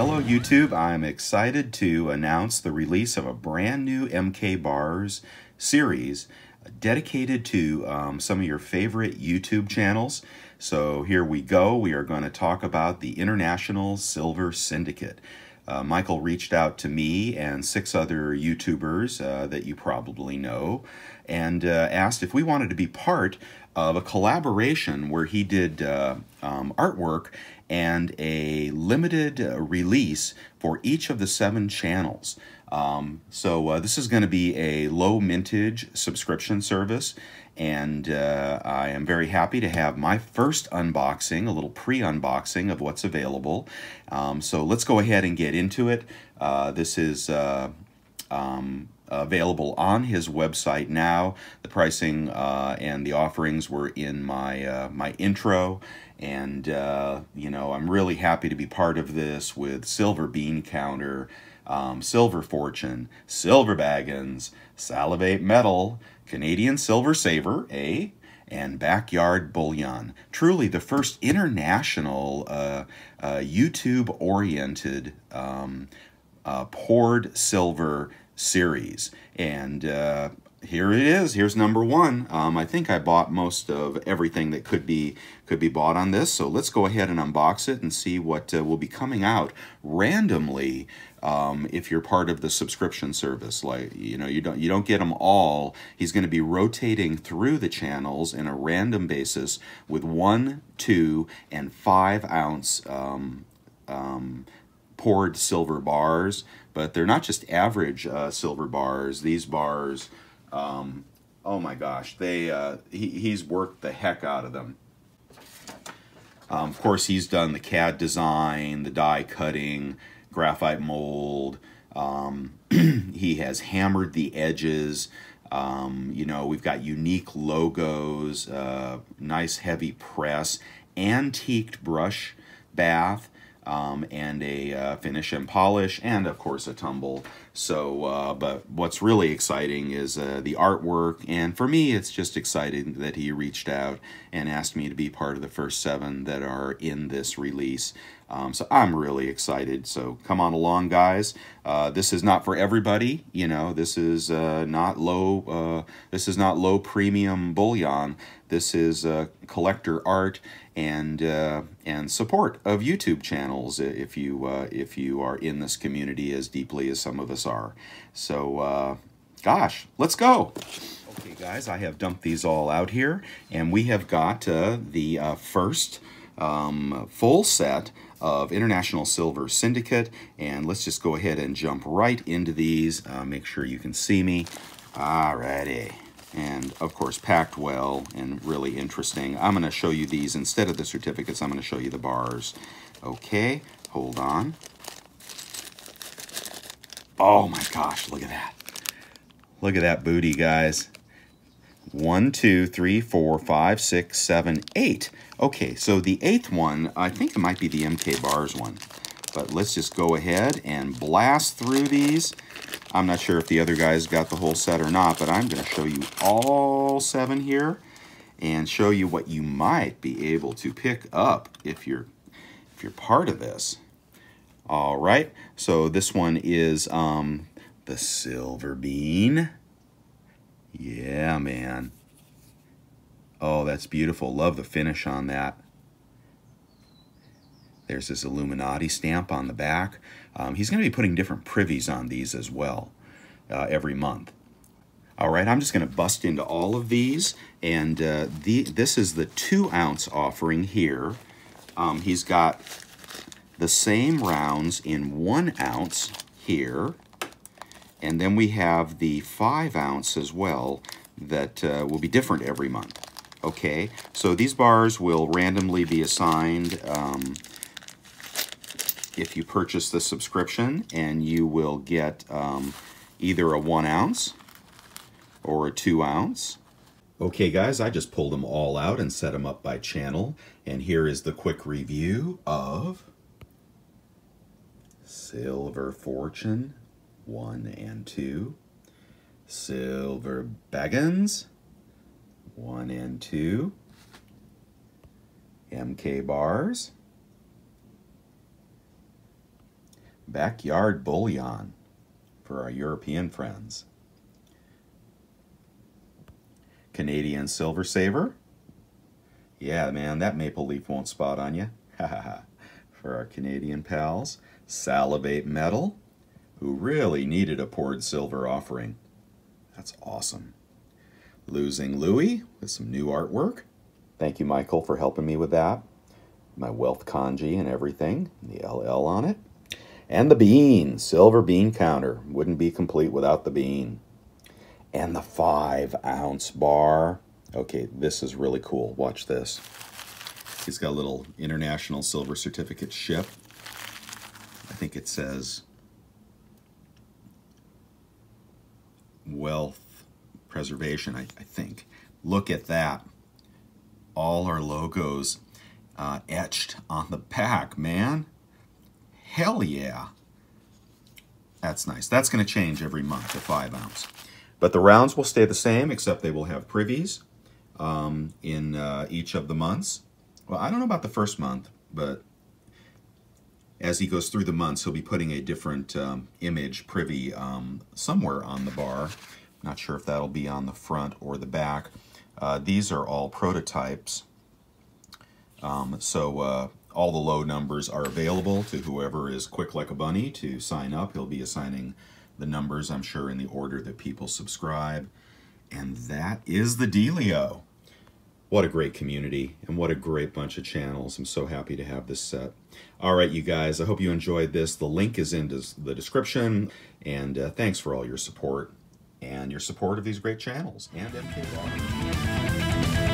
YouTube. I'm excited to announce the release of a brand new MK Barz series dedicated to um, some of your favorite YouTube channels. So here we go. We are going to talk about the International Silver Syndicate. Uh, Michael reached out to me and six other YouTubers uh, that you probably know and uh, asked if we wanted to be part of a collaboration where he did uh, um, artwork and a limited uh, release for each of the seven channels. Um, so uh, this is going to be a low mintage subscription service and uh, I am very happy to have my first unboxing, a little pre-unboxing of what's available. Um, so let's go ahead and get into it. Uh, this is uh, um, available on his website now. The pricing uh, and the offerings were in my uh, my intro, and uh, you know I'm really happy to be part of this with Silver Bean Counter, um, Silver Fortune, Silver Baggins, Salivate Metal, Canadian Silver Saver, A, and Backyard Bullion. Truly the first international uh, uh, YouTube-oriented um, uh, poured silver series. And uh, here it is. Here's number one. Um, I think I bought most of everything that could be could be bought on this. So let's go ahead and unbox it and see what uh, will be coming out randomly. Um, if you're part of the subscription service, like you know, you don't you don't get them all. He's going to be rotating through the channels in a random basis with one, two, and five ounce um, um, poured silver bars, but they're not just average uh, silver bars. These bars, um, oh my gosh, they uh, he, he's worked the heck out of them. Um, of course, he's done the CAD design, the die cutting, graphite mold. Um, he has hammered the edges. Um, you know, we've got unique logos, uh, nice heavy press, antiqued brush bath um, and a uh, finish and polish, and of course a tumble. So, uh, but what's really exciting is uh, the artwork, and for me, it's just exciting that he reached out and asked me to be part of the first seven that are in this release. Um, so I'm really excited. So come on along, guys. Uh, this is not for everybody. You know, this is uh, not low. Uh, this is not low premium bullion. This is uh, collector art and uh, and support of YouTube channels if you if you are in this community as deeply as some of us are. So, uh, gosh, let's go. Okay, guys, I have dumped these all out here, and we have got uh, the uh, first um, full set of International Silver Syndicate. And let's just go ahead and jump right into these. Uh, make sure you can see me. Alrighty. And of course, packed well and really interesting. I'm going to show you these instead of the certificates. I'm going to show you the bars. Okay, hold on. Oh my gosh, look at that. Look at that booty, guys. One, two, three, four, five, six, seven, eight. Okay, so the eighth one, I think it might be the MK Barz one. But let's just go ahead and blast through these. I'm not sure if the other guys got the whole set or not, but I'm going to show you all seven here and show you what you might be able to pick up if you're if you're part of this. All right, so this one is um, the Silver Bean. Yeah, man. Oh, that's beautiful. Love the finish on that. There's this Illuminati stamp on the back. Um, he's going to be putting different privies on these as well uh, every month. All right, I'm just going to bust into all of these. And uh, the, this is the two ounce offering here. Um, he's got the same rounds in one ounce here. And then we have the five ounce as well that uh, will be different every month. Okay, so these bars will randomly be assigned um, if you purchase the subscription and you will get um, either a one ounce or a two ounce. Okay guys, I just pulled them all out and set them up by channel. And here is the quick review of Silver Fortune 1 and 2, Silver Baggins 1 and 2, MK Barz, Backyard Bullion for our European friends. Canadian Silver Saver. Yeah, man, that maple leaf won't spot on you. for our Canadian pals. Salivate Metal, who really needed a poured silver offering. That's awesome. Losing Louie with some new artwork. Thank you, Michael, for helping me with that. My wealth kanji and everything, the LL on it. And the bean, silver bean counter. Wouldn't be complete without the bean. And the five ounce bar. Okay, this is really cool. Watch this. He's got a little international silver certificate ship. Think it says wealth preservation, I, I think. Look at that. All our logos uh, etched on the back, man. Hell yeah. That's nice. That's going to change every month, the 5 ounce. But the rounds will stay the same, except they will have privies um, in uh, each of the months. Well, I don't know about the first month, but as he goes through the months, he'll be putting a different um, image privy um, somewhere on the bar. Not sure if that'll be on the front or the back. Uh, these are all prototypes. Um, so uh, all the low numbers are available to whoever is quick like a bunny to sign up. He'll be assigning the numbers, I'm sure, in the order that people subscribe. And that is the dealio. What a great community and what a great bunch of channels. I'm so happy to have this set. All right, you guys, I hope you enjoyed this. The link is in the description. And uh, thanks for all your support and your support of these great channels and MK